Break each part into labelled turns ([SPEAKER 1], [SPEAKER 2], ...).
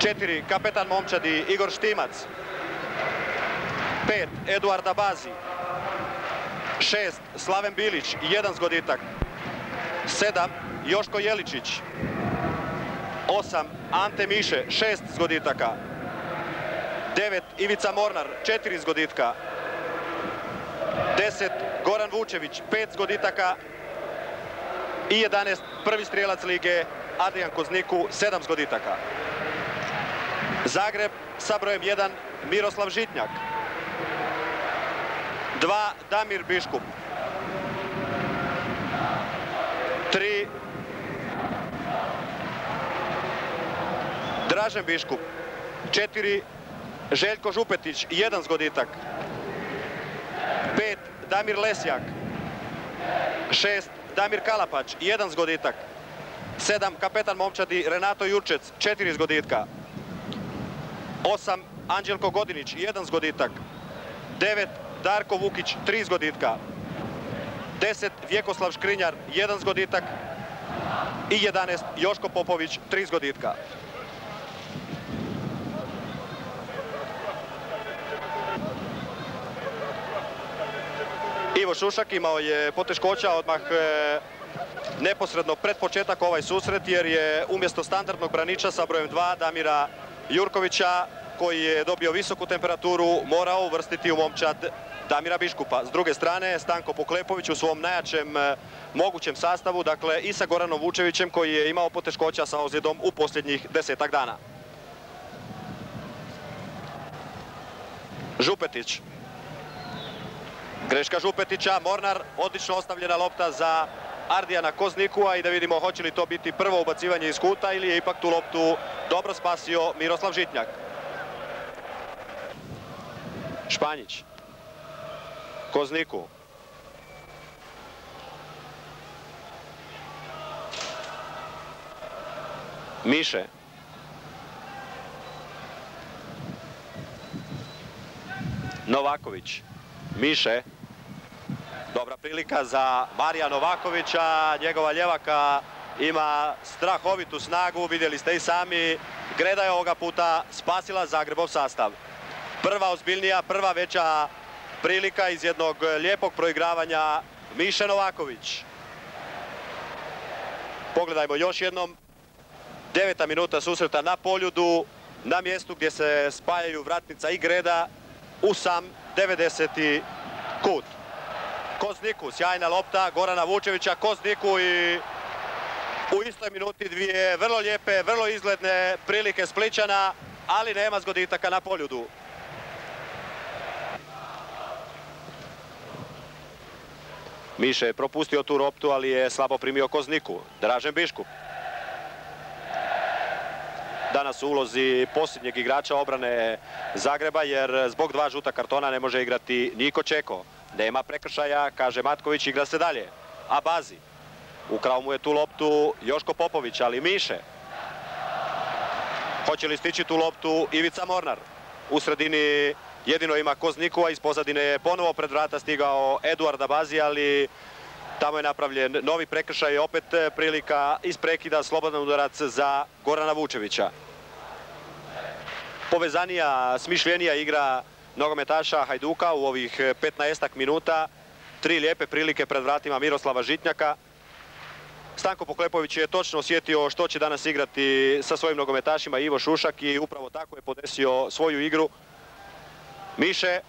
[SPEAKER 1] Četiri, kapetan momčadi Igor Štimac. Pet, Eduard Abazi. Šest, Slaven Bilić, jedan zgoditak. Sedam, Joško Jeličić. Osam, Ante Miše, šest zgoditaka. Devet, Ivica Mornar, četiri zgoditka. Deset, Goran Vučević, pet zgoditaka. I 11, prvi strijelac lige, Adrian Kozniku, sedam zgoditaka. Zagreb sa brojem 1, Miroslav Žitnjak. 2, Damir Biškup. 3, Dražen Biškup. 4, Željko Župetić, jedan zgoditak. 5, Damir Lesjak. 6, Damir Kalapač, jedan zgoditak. 7, kapetan momčadi Renato Jurčec, četiri zgoditka. 8, Anđelko Godinić, jedan zgoditak. 9, Darko Vukić, tri zgoditka. 10, Vjekoslav Škrinjar, jedan zgoditak. I 11, Joško Popović, tri zgoditka. Ivo Šušak imao je poteškoća odmah e, neposredno pred početak ovaj susret jer je umjesto standardnog braniča sa brojem 2 Damira Jurkovića koji je dobio visoku temperaturu morao uvrstiti u momčad Damira Biškupa. S druge strane Stanko Poklepović u svom najjačem e, mogućem sastavu, dakle i sa Goranom Vučevićem koji je imao poteškoća sa ozljedom u posljednjih desetak dana. Župetić. Greška Župetića, Mornar, odlično ostavljena lopta za Ardijana Koznikua i da vidimo hoće li to biti prvo ubacivanje iz kuta ili je ipak tu loptu dobro spasio Miroslav Žitnjak. Španjić. Kozniku. Miše. Novaković. Miše. Prilika za Marija Novakovića. Njegova ljevaka ima strahovitu snagu. Vidjeli ste i sami. Greda je ovoga puta spasila Zagrebov sastav. Prva ozbiljnija, prva veća prilika iz jednog lijepog proigravanja Miše Novaković. Pogledajmo još jednom. Deveta minuta susreta na poljudu, na mjestu gdje se spajaju vratnica i greda u sam 90. kut. Kozniku, sjajna lopta Gorana Vučevića, Kozniku i u istoj minuti dvije vrlo lijepe, vrlo izgledne prilike Spličana, ali nema zgoditaka na poljudu. Miše je propustio tu loptu, ali je slabo primio Kozniku. Dražen Biškup. Danas u ulozi posljednjeg igrača obrane Zagreba, jer zbog dva žuta kartona ne može igrati Niko Čeko. Nema prekršaja, kaže Matković, igra se dalje. A Bazi. Ukrao mu je tu loptu Joško Popović, ali Miše. Hoće li stići tu loptu Ivica Mornar? U sredini jedino ima Kozniku, a iz pozadine je ponovo pred vrata stigao Eduarda Bazi, ali tamo je napravljen novi prekršaj, opet prilika iz prekida slobodan udarac za Gorana Vučevića. Povezanija, smišljenija igra nogometaša Hajduka u ovih 15 minuta. Tri lijepe prilike pred vratima Miroslava Žitnjaka. Stanko Poklepović je točno osjetio što će danas igrati sa svojim nogometašima Ivo Šušak i upravo tako je podesio svoju igru. Miše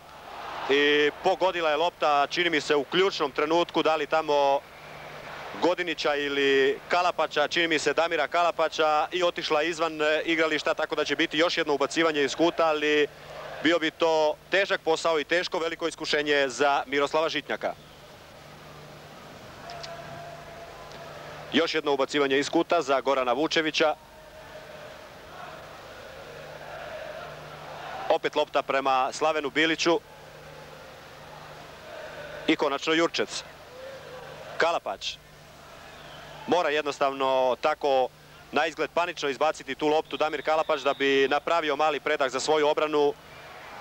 [SPEAKER 1] i pogodila je lopta, čini mi se u ključnom trenutku, da li tamo Godinića ili Kalapača, čini mi se Damira Kalapača i otišla izvan igrališta, tako da će biti još jedno ubacivanje iz kuta, ali bio bi to težak posao i teško veliko iskušenje za Miroslava Žitnjaka. Još jedno ubacivanje iz kuta za Gorana Vučevića. Opet lopta prema Slavenu Biliću. I konačno Jurčec. Kalapać. Mora jednostavno tako na izgled panično izbaciti tu loptu Damir Kalapač da bi napravio mali predah za svoju obranu.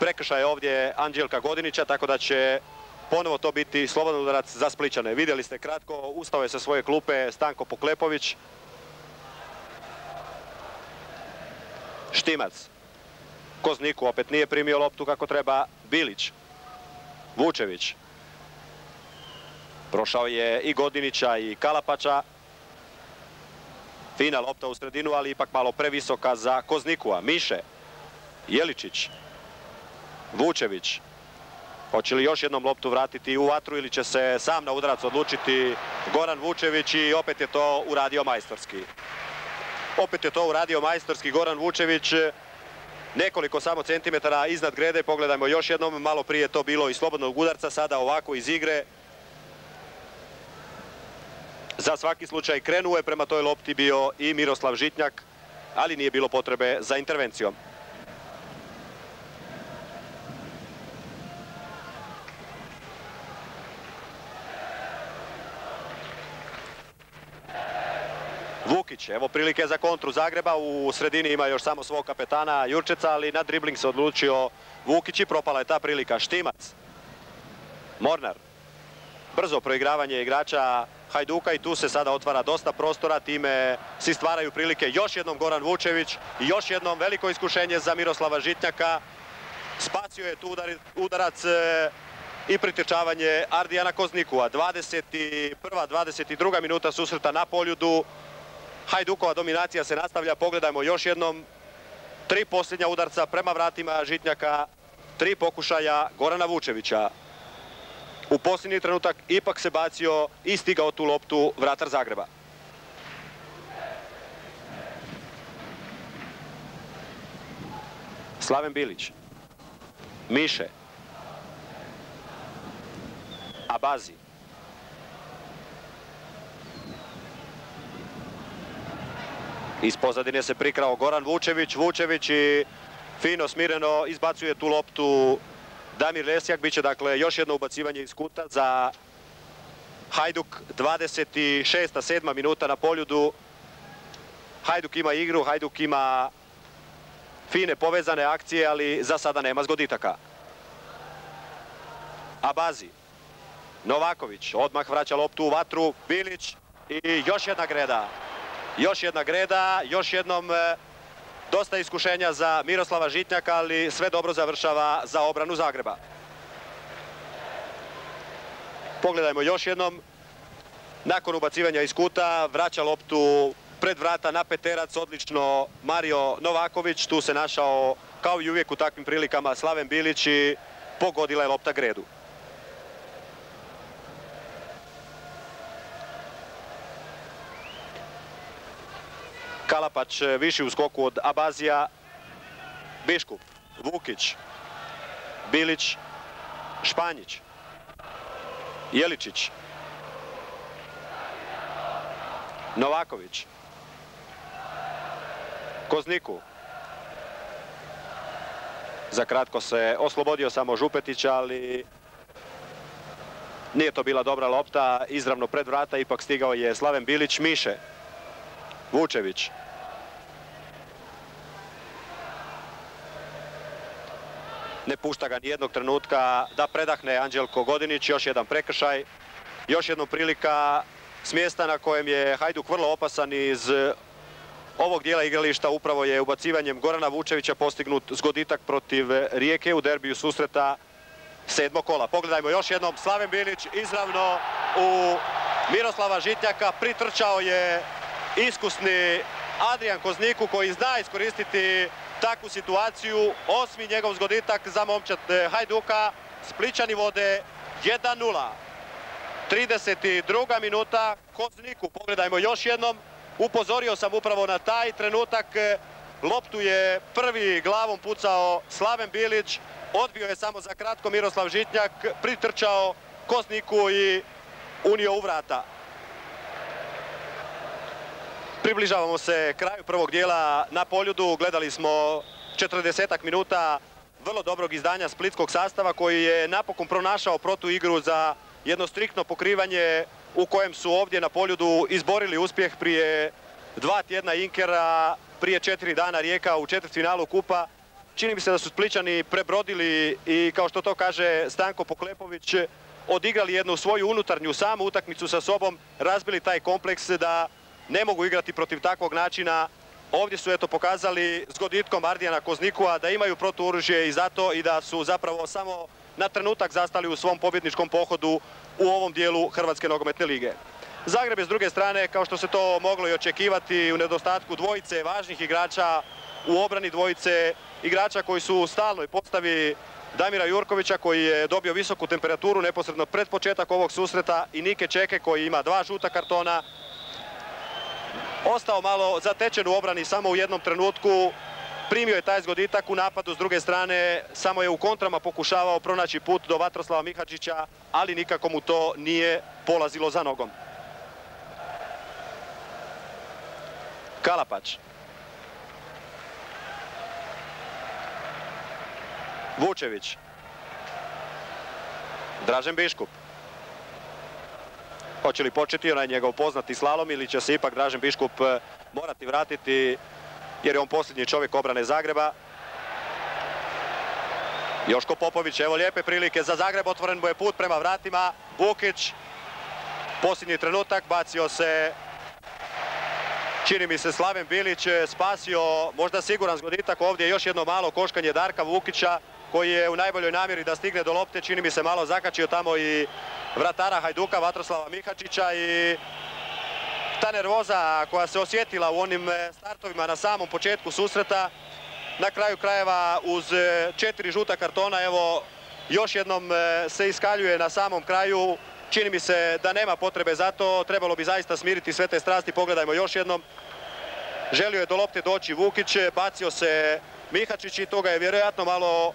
[SPEAKER 1] Prekršaj je ovdje Anđelka Godinića, tako da će ponovo to biti slobodan udarac za Spličane. Vidjeli ste kratko, ustao je sa svoje klupe Stanko Poklepović. Štimac. Kozniku opet nije primio loptu kako treba. Bilić. Vučević. Prošao je i Godinića i Kalapača. Fina lopta u sredinu, ali ipak malo previsoka za Koznikua. Miše. Jeličić. Vučević. Hoće li još jednom loptu vratiti u vatru ili će se sam na udarac odlučiti Goran Vučević i opet je to uradio majstorski. Opet je to uradio majstorski Goran Vučević. Nekoliko samo centimetara iznad grede. Pogledajmo još jednom. Malo prije to bilo i slobodnog udarca. Sada ovako iz igre. Za svaki slučaj krenuo je prema toj lopti bio i Miroslav Žitnjak, ali nije bilo potrebe za intervencijom. Vukić, evo prilike za kontru Zagreba, u sredini ima još samo svog kapetana Jurčeca, ali na dribling se odlučio Vukić i propala je ta prilika. Štimac, Mornar, brzo proigravanje igrača Hajduka i tu se sada otvara dosta prostora, time si stvaraju prilike još jednom Goran Vučević i još jednom veliko iskušenje za Miroslava Žitnjaka. Spacio je tu udarac e, i pritječavanje Ardijana Koznikua. 21. 22. minuta susreta na poljudu. Hajdukova dominacija se nastavlja, pogledajmo još jednom. Tri posljednja udarca prema vratima Žitnjaka, tri pokušaja Gorana Vučevića. U posljednji trenutak ipak se bacio i stigao tu loptu vratar Zagreba. Slaven Bilić. Miše. Abazi. Iz pozadine se prikrao Goran Vučević. Vučević i fino smireno izbacuje tu loptu Damir Lesjak. Biće dakle još jedno ubacivanje iz kuta za Hajduk. 26. 7. minuta na poljudu. Hajduk ima igru, Hajduk ima fine povezane akcije, ali za sada nema zgoditaka. Abazi. Novaković odmah vraća loptu u vatru. Bilić i još jedna greda. Još jedna greda, još jednom e, dosta iskušenja za Miroslava Žitnjaka, ali sve dobro završava za obranu Zagreba. Pogledajmo još jednom. Nakon ubacivanja iz kuta vraća loptu pred vrata na peterac, odlično Mario Novaković. Tu se našao kao i uvijek u takvim prilikama Slaven Bilić i pogodila je lopta gredu. E, viši u skoku od Abazija. Biškup, Vukić, Bilić, Španjić, Jeličić, Novaković, Kozniku. Za kratko se oslobodio samo Župetić, ali nije to bila dobra lopta. Izravno pred vrata ipak stigao je Slaven Bilić, Miše, Vučević, ne pušta ga nijednog trenutka da predahne Anđelko Godinić, još jedan prekršaj, još jedna prilika s mjesta na kojem je Hajduk vrlo opasan iz ovog dijela igrališta. Upravo je ubacivanjem Gorana Vučevića postignut zgoditak protiv Rijeke u derbiju susreta sedmog kola. Pogledajmo još jednom, Slaven Bilić izravno u Miroslava Žitnjaka, pritrčao je iskusni Adrian Kozniku koji zna iskoristiti takvu situaciju. Osmi njegov zgoditak za momčad e, Hajduka. Spličani vode 1-0. 32. minuta Kozniku. Pogledajmo još jednom. Upozorio sam upravo na taj trenutak. E, loptu je prvi glavom pucao Slaven Bilić. Odbio je samo za kratko Miroslav Žitnjak. Pritrčao Kozniku i unio u vrata. Približavamo se kraju prvog dijela na poljudu. Gledali smo 40 minuta vrlo dobrog izdanja splitskog sastava koji je napokon pronašao protu igru za jedno striktno pokrivanje u kojem su ovdje na poljudu izborili uspjeh prije dva tjedna Inkera, prije četiri dana Rijeka u četvrtfinalu Kupa. Čini mi se da su Spličani prebrodili i kao što to kaže Stanko Poklepović, odigrali jednu svoju unutarnju samu utakmicu sa sobom, razbili taj kompleks da ne mogu igrati protiv takvog načina ovdje su eto pokazali s goditkom Ardijana Koznikua da imaju protuoružje i zato i da su zapravo samo na trenutak zastali u svom pobjedničkom pohodu u ovom dijelu Hrvatske nogometne lige. Zagreb je s druge strane, kao što se to moglo i očekivati, u nedostatku dvojice važnih igrača, u obrani dvojice igrača koji su u stalnoj postavi Damira Jurkovića koji je dobio visoku temperaturu neposredno pred početak ovog susreta i Nike Čeke koji ima dva žuta kartona. Ostao malo zatečen u obrani samo u jednom trenutku. Primio je taj zgoditak u napadu s druge strane, samo je u kontrama pokušavao pronaći put do Vatroslava Mihačića, ali nikako mu to nije polazilo za nogom. Kalapač. Vučević. Dražen Biškup. Hoće li početi onaj njegov poznati slalom ili će se ipak Dražen Biškup eh, morati vratiti jer je on posljednji čovjek obrane Zagreba. Joško Popović, evo lijepe prilike za Zagreb, otvoren mu je put prema vratima. Bukić, posljednji trenutak, bacio se čini mi se Slaven Bilić spasio možda siguran zgoditak ovdje još jedno malo koškanje Darka Vukića koji je u najboljoj namjeri da stigne do lopte, čini mi se malo zakačio tamo i vratara Hajduka Vatroslava Mihačića i ta nervoza koja se osjetila u onim e, startovima na samom početku susreta, na kraju krajeva uz e, četiri žuta kartona, evo još jednom e, se iskaljuje na samom kraju. Čini mi se da nema potrebe za to, trebalo bi zaista smiriti sve te strasti, pogledajmo još jednom. Želio je do lopte doći Vukić, bacio se Mihačić i toga je vjerojatno malo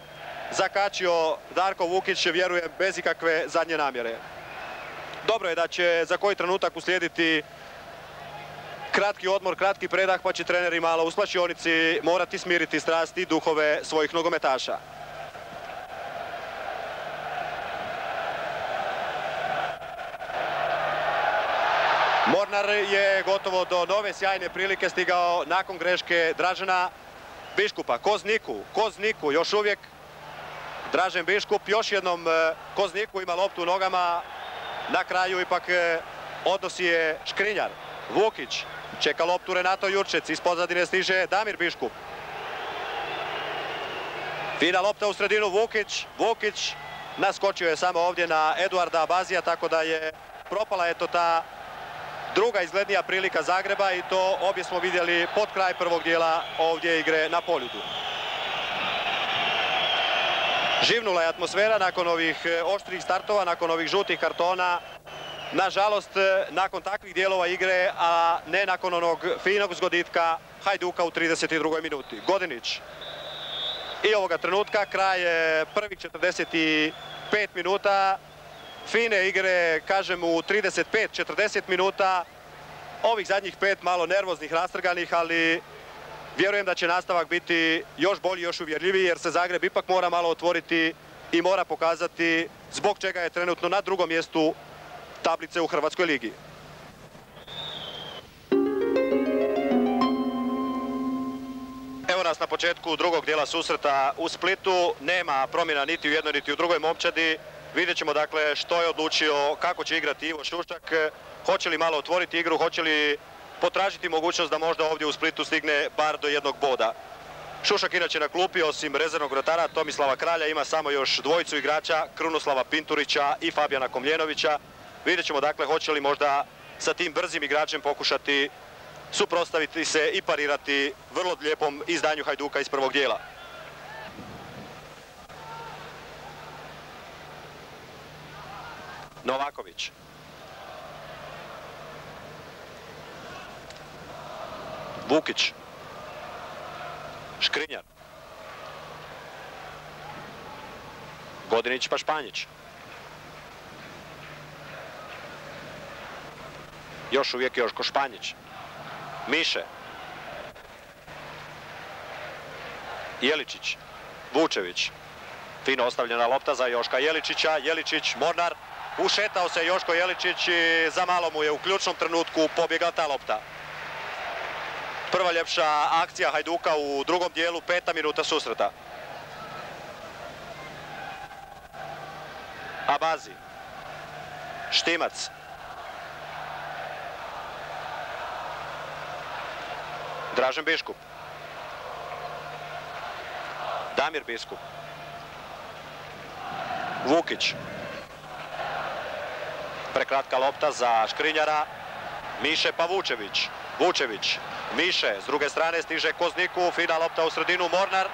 [SPEAKER 1] zakačio Darko Vukić, vjerujem, bez ikakve zadnje namjere. Dobro je da će za koji trenutak uslijediti kratki odmor, kratki predah, pa će treneri malo u slačionici morati smiriti strasti i duhove svojih nogometaša. Mornar je gotovo do nove sjajne prilike stigao nakon greške Dražena Biškupa. Kozniku, Kozniku još uvijek Dražen Biškup još jednom e, Kozniku ima loptu u nogama. Na kraju ipak e, odnosi je Škrinjar. Vukić čeka loptu Renato Jurčec. Iz pozadine stiže Damir Biškup. Fina lopta u sredinu Vukić. Vukić naskočio je samo ovdje na Eduarda Abazija tako da je propala eto ta druga izglednija prilika Zagreba i to obje smo vidjeli pod kraj prvog dijela ovdje igre na poljudu. Živnula je atmosfera nakon ovih e, oštrih startova, nakon ovih žutih kartona. Nažalost, e, nakon takvih dijelova igre, a ne nakon onog finog zgoditka Hajduka u 32. minuti. Godinić. I ovoga trenutka, kraj prvih 45 minuta. Fine igre, kažem, u 35-40 minuta. Ovih zadnjih pet malo nervoznih, rastrganih, ali Vjerujem da će nastavak biti još bolji, još uvjerljiviji jer se Zagreb ipak mora malo otvoriti i mora pokazati zbog čega je trenutno na drugom mjestu tablice u Hrvatskoj ligi. Evo nas na početku drugog dijela susreta u Splitu. Nema promjena niti u jednoj niti u drugoj momčadi. Vidjet ćemo dakle što je odlučio, kako će igrati Ivo Šuščak. Hoće li malo otvoriti igru, hoće li potražiti mogućnost da možda ovdje u Splitu stigne bar do jednog boda. Šušak inače na klupi, osim rezervnog rotara Tomislava Kralja, ima samo još dvojicu igrača, Krunoslava Pinturića i Fabijana Komljenovića. Vidjet ćemo dakle hoće li možda sa tim brzim igračem pokušati suprostaviti se i parirati vrlo lijepom izdanju Hajduka iz prvog dijela. Novaković. Vukić. Škrinjar. Godinić pa Španjić. Još uvijek Joško Španjić. Miše. Jeličić. Vučević. Fino ostavljena lopta za Joška Jeličića. Jeličić, Mornar. Ušetao se Joško Jeličić i za malo mu je u ključnom trenutku pobjegla ta lopta. Prva ljepša akcija Hajduka u drugom dijelu, peta minuta susreta. Abazi. Štimac. Dražen Biškup. Damir Biskup. Vukić. Prekratka lopta za Škrinjara. Miše pa Vučević. Miše. S druge strane stiže Kozniku. Fina lopta u sredinu Mornar.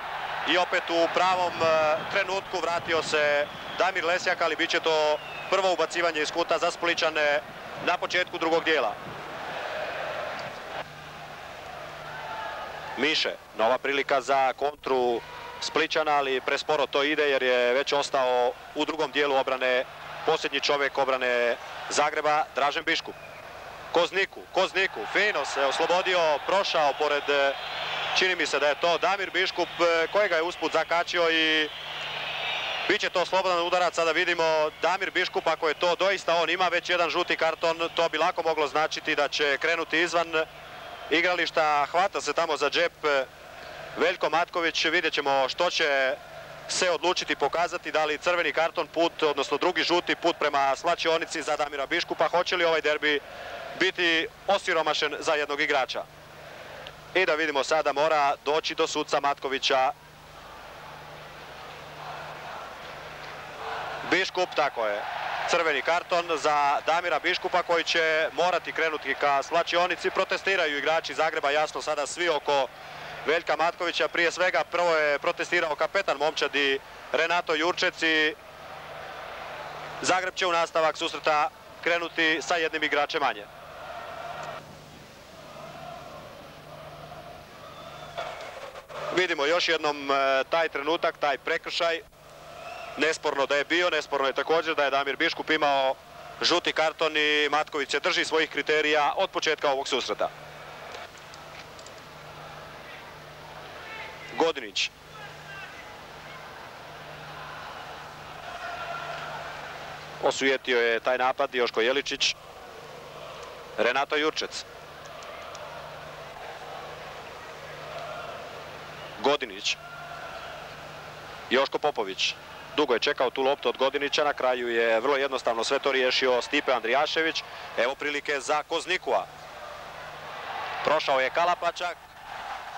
[SPEAKER 1] I opet u pravom e, trenutku vratio se Damir Lesjak, ali bit će to prvo ubacivanje iz kuta za Spličane na početku drugog dijela. Miše, nova prilika za kontru Spličana, ali presporo to ide jer je već ostao u drugom dijelu obrane posljednji čovjek obrane Zagreba, Dražen Biškup. Kozniku, Kozniku, fino se oslobodio, prošao pored, čini mi se da je to Damir Biškup kojega je usput zakačio i Biće to slobodan udarac, sada vidimo Damir Biškup, ako je to doista on ima već jedan žuti karton, to bi lako moglo značiti da će krenuti izvan igrališta, hvata se tamo za džep Veljko Matković, vidjet ćemo što će se odlučiti pokazati, da li crveni karton put, odnosno drugi žuti put prema slačionici za Damira Biškupa, hoće li ovaj derbi biti osiromašen za jednog igrača. I da vidimo sada mora doći do suca Matkovića. Biškup, tako je, crveni karton za Damira Biškupa koji će morati krenuti ka slačionici. Protestiraju igrači Zagreba, jasno sada svi oko Veljka Matkovića. Prije svega prvo je protestirao kapetan momčadi Renato Jurčec i Zagreb će u nastavak susreta krenuti sa jednim igračem manje. Vidimo još jednom e, taj trenutak, taj prekršaj. Nesporno da je bio, nesporno je također da je Damir Biškup imao žuti karton i Matković se drži svojih kriterija od početka ovog susreta. Godinić. Osujetio je taj napad Joško Jeličić. Renato Jurčec. Godinić. Joško Popović. Dugo je čekao tu loptu od Godinića, na kraju je vrlo jednostavno sve to riješio Stipe Andrijašević. Evo prilike za Koznikua. Prošao je Kalapačak,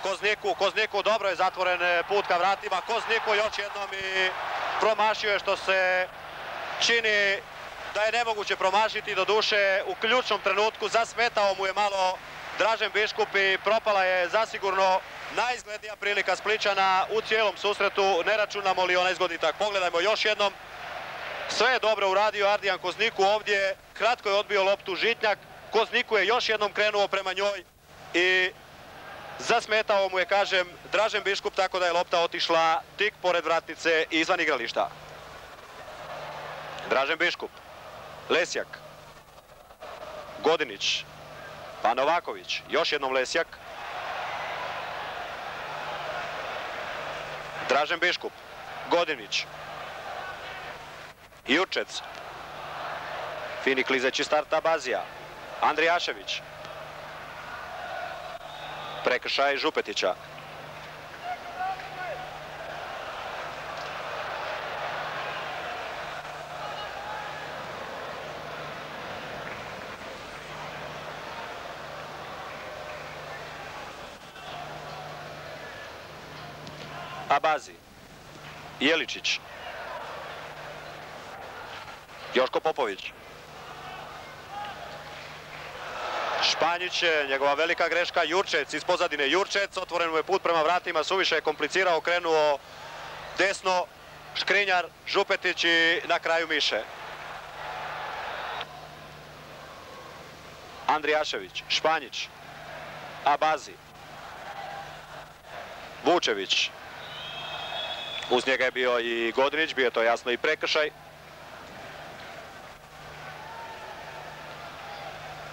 [SPEAKER 1] Kozniku, Kozniku dobro je zatvoren e, put ka vratima, Kozniku još jednom i promašio je što se čini da je nemoguće promašiti do duše u ključnom trenutku, zasmetao mu je malo Dražen Biškup i propala je zasigurno najizglednija prilika Spličana u cijelom susretu, ne računamo li onaj zgoditak. Pogledajmo još jednom, sve je dobro uradio Ardijan Kozniku ovdje, kratko je odbio loptu Žitnjak, Kozniku je još jednom krenuo prema njoj i Zasmetao mu je, kažem, Dražen Biškup, tako da je lopta otišla tik pored vratnice izvan igrališta. Dražen Biškup, Lesjak, Godinić, pa Novaković, još jednom Lesjak. Dražen Biškup, Godinić, Jurčec, fini klizeći start Abazija, Andrijašević, prekršaj Župetića. Abazi. Jeličić. Joško Popović. Španjić, njegova velika greška, Jurčec iz pozadine Jurčec, otvoren mu je put prema vratima, suviše je komplicirao, krenuo desno, Škrinjar, Župetić i na kraju Miše. Andrijašević, Španjić, Abazi, Vučević, uz njega je bio i Godinić, bio to jasno i prekršaj.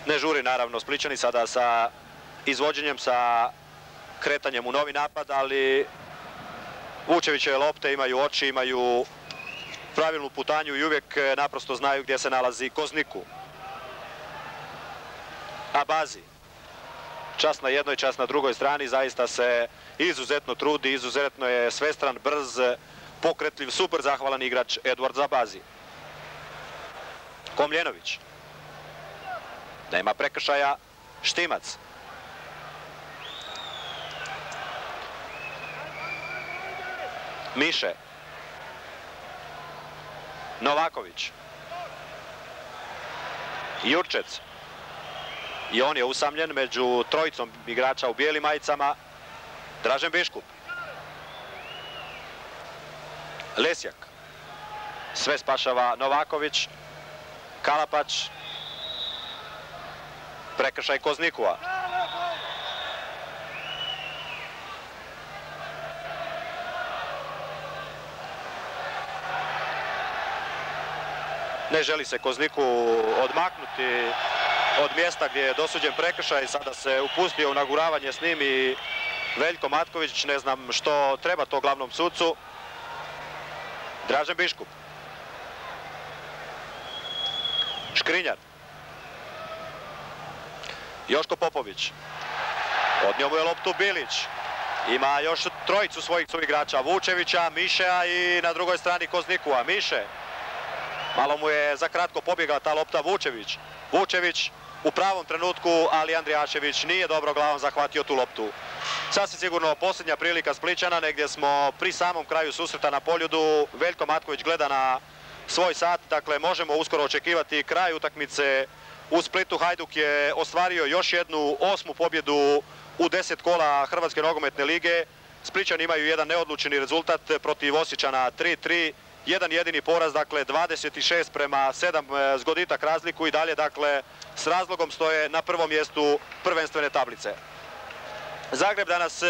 [SPEAKER 1] Ne žuri naravno Spličani sada sa izvođenjem, sa kretanjem u novi napad, ali Vučevićeve lopte imaju oči, imaju pravilnu putanju i uvijek e, naprosto znaju gdje se nalazi Kozniku. Abazi. Čas na jednoj, čas na drugoj strani, zaista se izuzetno trudi, izuzetno je svestran, brz, pokretljiv, super zahvalan igrač Edward Zabazi. Komljenović. Nema prekršaja Štimac. Miše. Novaković. Jurčec. I on je usamljen među trojicom igrača u bijelim majicama. Dražen Biškup. Lesjak. Sve spašava Novaković. Kalapač. Prekršaj Koznikova. Ne želi se Kozniku odmaknuti od mjesta gdje je dosuđen prekršaj. Sada se upustio u naguravanje s njim i Veljko Matković. Ne znam što treba to glavnom sucu. Dražen Biškup. Škrinjar. Joško Popović. Odnio mu je loptu Bilić. Ima još trojicu svojih igrača. Vučevića, Mišeja i na drugoj strani Koznikua. Miše. Malo mu je za kratko pobjegla ta lopta Vučević. Vučević u pravom trenutku, ali Andrijašević nije dobro glavom zahvatio tu loptu. Sasvim sigurno posljednja prilika Spličana, negdje smo pri samom kraju susreta na poljudu. Veljko Matković gleda na svoj sat, dakle možemo uskoro očekivati kraj utakmice u Splitu. Hajduk je ostvario još jednu osmu pobjedu u deset kola Hrvatske nogometne lige. Spličani imaju jedan neodlučeni rezultat protiv Osjećana 3-3 jedan jedini poraz, dakle 26 prema 7 e, zgoditak razliku i dalje, dakle, s razlogom stoje na prvom mjestu prvenstvene tablice. Zagreb danas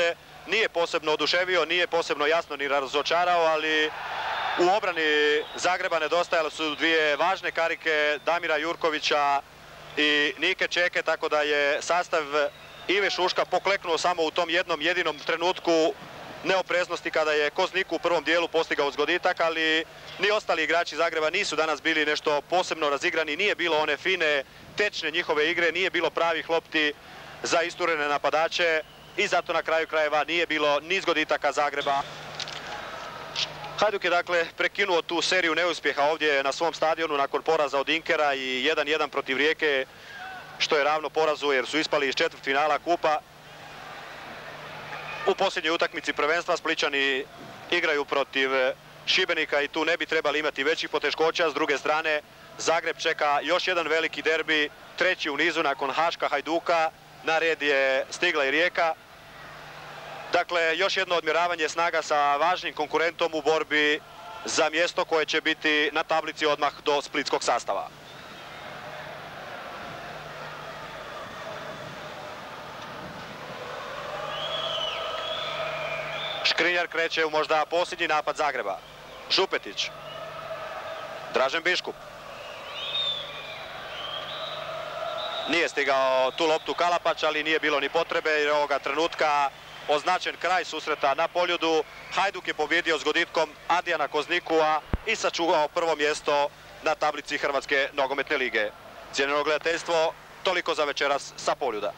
[SPEAKER 1] nije posebno oduševio, nije posebno jasno ni razočarao, ali u obrani Zagreba nedostajale su dvije važne karike Damira Jurkovića i Nike Čeke, tako da je sastav Ive Šuška pokleknuo samo u tom jednom jedinom trenutku neopreznosti kada je Kozniku u prvom dijelu postigao zgoditak, ali ni ostali igrači Zagreba nisu danas bili nešto posebno razigrani, nije bilo one fine, tečne njihove igre, nije bilo pravih lopti za isturene napadače i zato na kraju krajeva nije bilo ni zgoditaka Zagreba. Hajduk je dakle prekinuo tu seriju neuspjeha ovdje na svom stadionu nakon poraza od Inkera i 1-1 protiv Rijeke, što je ravno porazu jer su ispali iz četvrt finala kupa. U posljednjoj utakmici prvenstva Spličani igraju protiv Šibenika i tu ne bi trebali imati većih poteškoća. S druge strane, Zagreb čeka još jedan veliki derbi, treći u nizu nakon Haška Hajduka. Na red je stigla i Rijeka. Dakle, još jedno odmjeravanje snaga sa važnim konkurentom u borbi za mjesto koje će biti na tablici odmah do splitskog sastava. Škrinjar kreće u možda posljednji napad Zagreba. Župetić. Dražen Biškup. Nije stigao tu loptu Kalapač, ali nije bilo ni potrebe jer ovoga trenutka označen kraj susreta na poljudu. Hajduk je pobjedio s goditkom Adijana Koznikua i sačuvao prvo mjesto na tablici Hrvatske nogometne lige. Cijenjeno gledateljstvo, toliko za večeras sa poljuda.